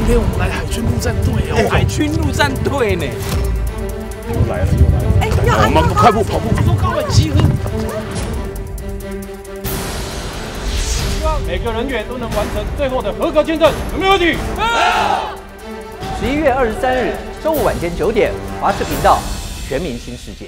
今天我们来海军陆战队哦，海军陆战队呢？又来了，又来了。哎，我们快步跑步，说高了集合。希望每个人员都能完成最后的合格签证，有没有问题？十一月二十三日周五晚间九点，华视频道《全民新世界》。